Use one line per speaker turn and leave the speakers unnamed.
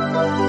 oh.